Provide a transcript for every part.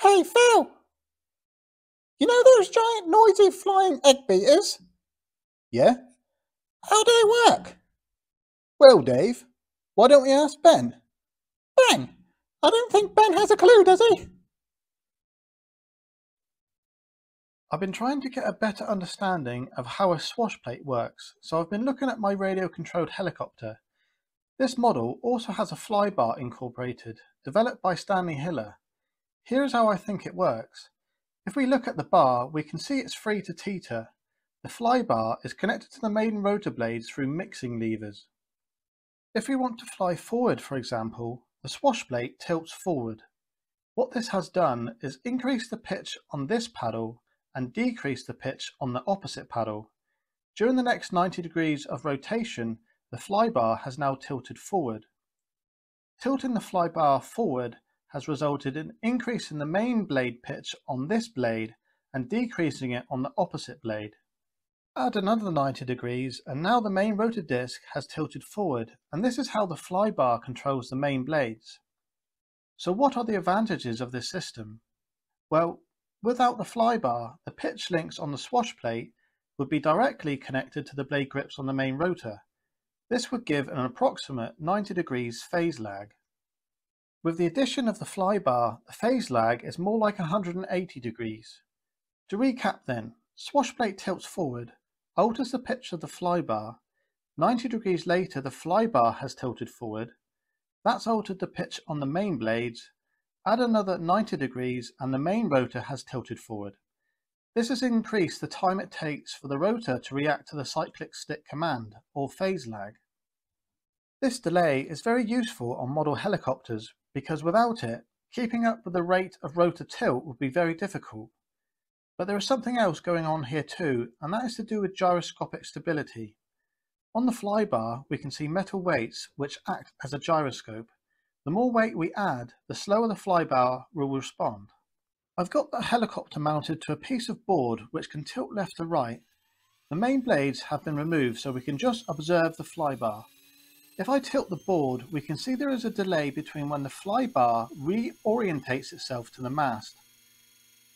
Hey, Phil! You know those giant noisy flying egg beaters? Yeah? How do they work? Well, Dave, why don't we ask Ben? Ben? I don't think Ben has a clue, does he? I've been trying to get a better understanding of how a swash plate works, so I've been looking at my radio-controlled helicopter. This model also has a flybar incorporated, developed by Stanley Hiller. Here is how I think it works. If we look at the bar, we can see it's free to teeter. The flybar is connected to the main rotor blades through mixing levers. If we want to fly forward, for example, the swash plate tilts forward. What this has done is increase the pitch on this paddle and decrease the pitch on the opposite paddle. During the next 90 degrees of rotation, the flybar has now tilted forward. Tilting the flybar forward has resulted in increasing the main blade pitch on this blade and decreasing it on the opposite blade. Add another 90 degrees and now the main rotor disc has tilted forward and this is how the flybar controls the main blades. So what are the advantages of this system? Well, without the flybar, the pitch links on the swash plate would be directly connected to the blade grips on the main rotor. This would give an approximate 90 degrees phase lag. With the addition of the flybar, the phase lag is more like 180 degrees. To recap then, swashplate tilts forward, alters the pitch of the flybar. 90 degrees later the flybar has tilted forward. That's altered the pitch on the main blades. Add another 90 degrees and the main rotor has tilted forward. This has increased the time it takes for the rotor to react to the cyclic stick command, or phase lag. This delay is very useful on model helicopters because without it, keeping up with the rate of rotor tilt would be very difficult. But there is something else going on here too, and that is to do with gyroscopic stability. On the flybar, we can see metal weights which act as a gyroscope. The more weight we add, the slower the flybar will respond. I've got the helicopter mounted to a piece of board which can tilt left to right. The main blades have been removed so we can just observe the flybar. If I tilt the board, we can see there is a delay between when the flybar reorientates itself to the mast.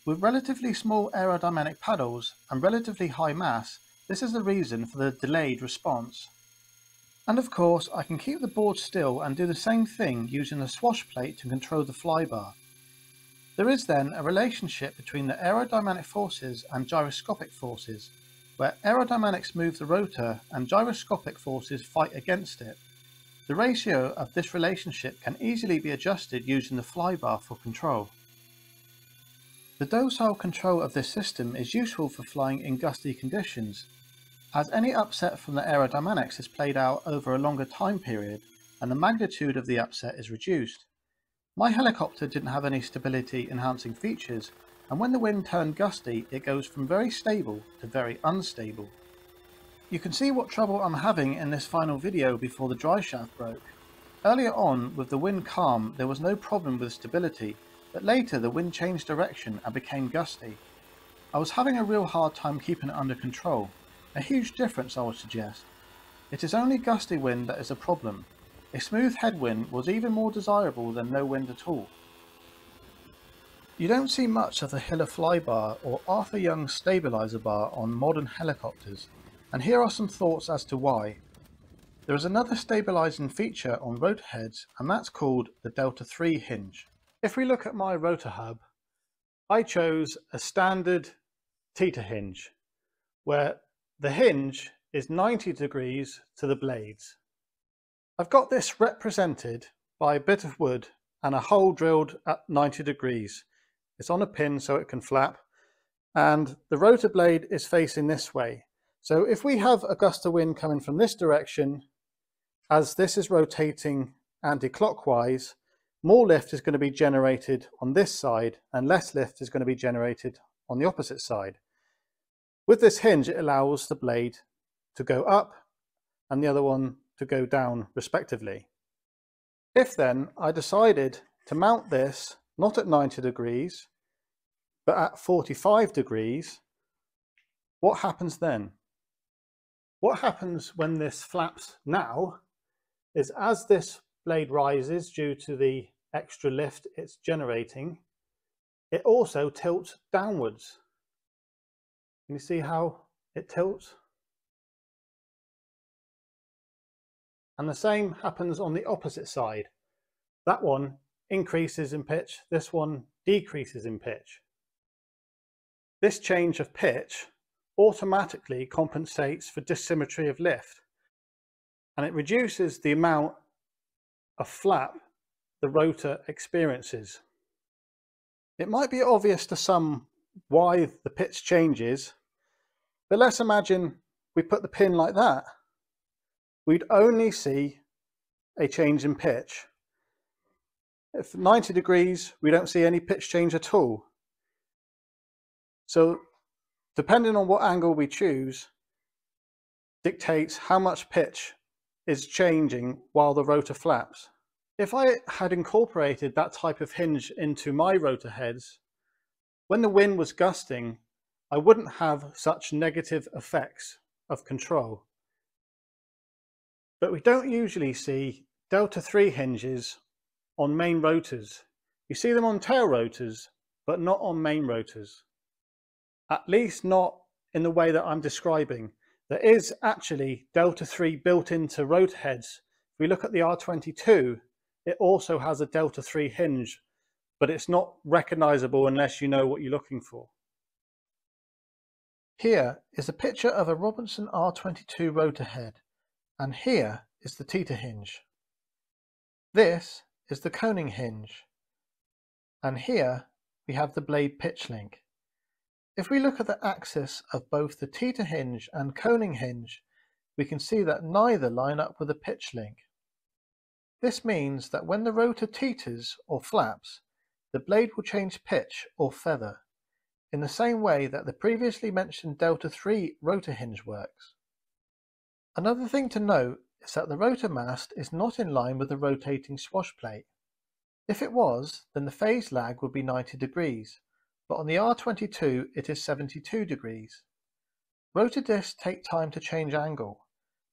With relatively small aerodynamic paddles and relatively high mass, this is the reason for the delayed response. And of course, I can keep the board still and do the same thing using the swash plate to control the flybar. There is then a relationship between the aerodynamic forces and gyroscopic forces, where aerodynamics move the rotor and gyroscopic forces fight against it. The ratio of this relationship can easily be adjusted using the flybar for control. The docile control of this system is useful for flying in gusty conditions, as any upset from the aerodynamics is played out over a longer time period and the magnitude of the upset is reduced. My helicopter didn't have any stability enhancing features and when the wind turned gusty it goes from very stable to very unstable. You can see what trouble I'm having in this final video before the drive shaft broke. Earlier on, with the wind calm, there was no problem with stability, but later the wind changed direction and became gusty. I was having a real hard time keeping it under control. A huge difference I would suggest. It is only gusty wind that is a problem. A smooth headwind was even more desirable than no wind at all. You don't see much of the Hiller flybar or Arthur Young stabilizer bar on modern helicopters. And here are some thoughts as to why. There is another stabilizing feature on rotor heads and that's called the Delta 3 hinge. If we look at my rotor hub, I chose a standard teeter hinge where the hinge is 90 degrees to the blades. I've got this represented by a bit of wood and a hole drilled at 90 degrees. It's on a pin so it can flap and the rotor blade is facing this way so if we have a gust of wind coming from this direction, as this is rotating anti-clockwise, more lift is going to be generated on this side and less lift is going to be generated on the opposite side. With this hinge, it allows the blade to go up and the other one to go down respectively. If then I decided to mount this not at 90 degrees, but at 45 degrees, what happens then? What happens when this flaps now is as this blade rises due to the extra lift it's generating, it also tilts downwards. Can you see how it tilts? And the same happens on the opposite side. That one increases in pitch, this one decreases in pitch. This change of pitch automatically compensates for dissymmetry of lift and it reduces the amount of flap the rotor experiences. It might be obvious to some why the pitch changes, but let's imagine we put the pin like that we'd only see a change in pitch. If 90 degrees, we don't see any pitch change at all. So depending on what angle we choose, dictates how much pitch is changing while the rotor flaps. If I had incorporated that type of hinge into my rotor heads, when the wind was gusting, I wouldn't have such negative effects of control. But we don't usually see delta 3 hinges on main rotors. You see them on tail rotors, but not on main rotors. At least not in the way that I'm describing. There is actually delta 3 built into rotor heads. If we look at the R22, it also has a delta 3 hinge, but it's not recognizable unless you know what you're looking for. Here is a picture of a Robinson R22 rotor head and here is the teeter hinge. This is the coning hinge, and here we have the blade pitch link. If we look at the axis of both the teeter hinge and coning hinge, we can see that neither line up with the pitch link. This means that when the rotor teeters or flaps, the blade will change pitch or feather, in the same way that the previously mentioned delta 3 rotor hinge works. Another thing to note is that the rotor mast is not in line with the rotating swash plate. If it was, then the phase lag would be 90 degrees, but on the R22 it is 72 degrees. Rotor discs take time to change angle.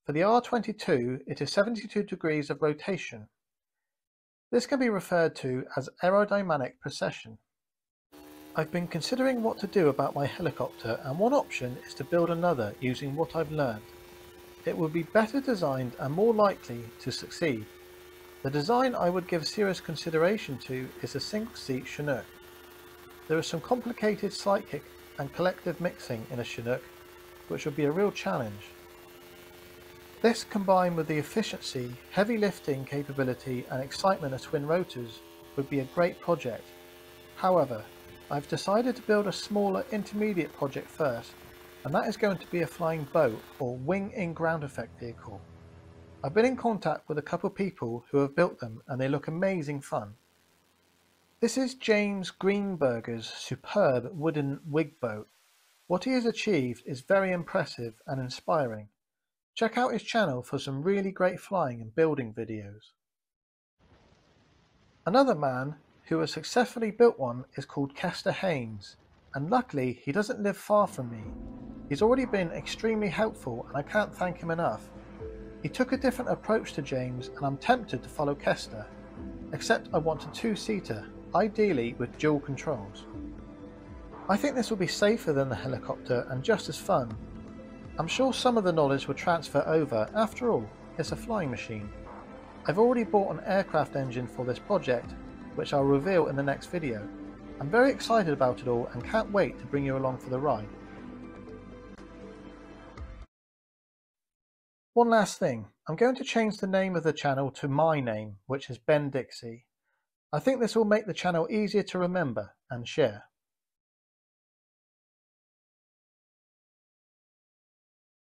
For the R22 it is 72 degrees of rotation. This can be referred to as aerodynamic precession. I've been considering what to do about my helicopter and one option is to build another using what I've learned it would be better designed and more likely to succeed. The design I would give serious consideration to is a single-seat Chinook. There is some complicated cyclic and collective mixing in a Chinook, which would be a real challenge. This combined with the efficiency, heavy lifting capability and excitement of twin rotors would be a great project. However, I've decided to build a smaller intermediate project first and that is going to be a flying boat or wing in ground effect vehicle. I've been in contact with a couple of people who have built them and they look amazing fun. This is James Greenberger's superb wooden wig boat. What he has achieved is very impressive and inspiring. Check out his channel for some really great flying and building videos. Another man who has successfully built one is called Kester Haynes, and luckily he doesn't live far from me. He's already been extremely helpful and I can't thank him enough. He took a different approach to James and I'm tempted to follow Kester, except I want a two-seater, ideally with dual controls. I think this will be safer than the helicopter and just as fun. I'm sure some of the knowledge will transfer over, after all, it's a flying machine. I've already bought an aircraft engine for this project, which I'll reveal in the next video. I'm very excited about it all and can't wait to bring you along for the ride. One last thing, I'm going to change the name of the channel to my name, which is Ben Dixey. I think this will make the channel easier to remember and share.